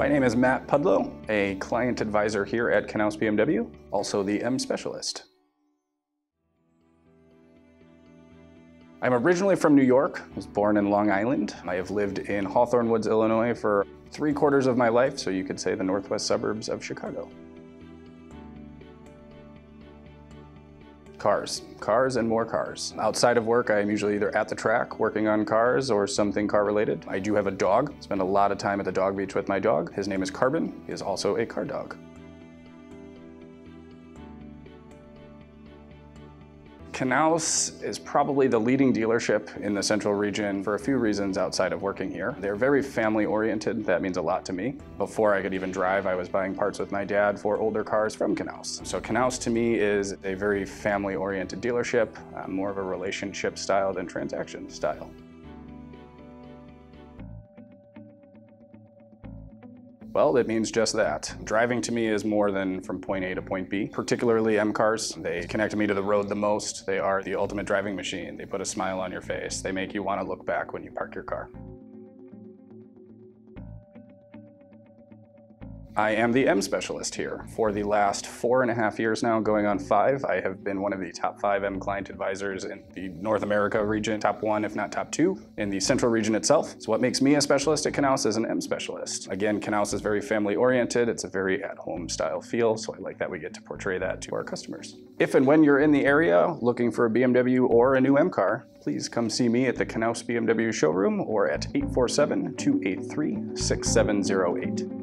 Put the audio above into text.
My name is Matt Pudlo, a client advisor here at Knauz BMW, also the M Specialist. I'm originally from New York, was born in Long Island. I have lived in Hawthorne Woods, Illinois for three quarters of my life, so you could say the northwest suburbs of Chicago. Cars. Cars and more cars. Outside of work, I am usually either at the track working on cars or something car related. I do have a dog. Spend a lot of time at the dog beach with my dog. His name is Carbon. He is also a car dog. Knauz is probably the leading dealership in the central region for a few reasons outside of working here. They're very family oriented. That means a lot to me. Before I could even drive, I was buying parts with my dad for older cars from Knauz. So Knauz to me is a very family oriented dealership, uh, more of a relationship style than transaction style. Well, it means just that. Driving to me is more than from point A to point B, particularly M cars. They connect me to the road the most. They are the ultimate driving machine. They put a smile on your face. They make you want to look back when you park your car. I am the M specialist here. For the last four and a half years now, going on five, I have been one of the top five M client advisors in the North America region, top one, if not top two, in the central region itself. So what makes me a specialist at Knauz is an M specialist. Again, Knauz is very family oriented. It's a very at-home style feel, so I like that we get to portray that to our customers. If and when you're in the area looking for a BMW or a new M car, please come see me at the Knauz BMW showroom or at 847-283-6708.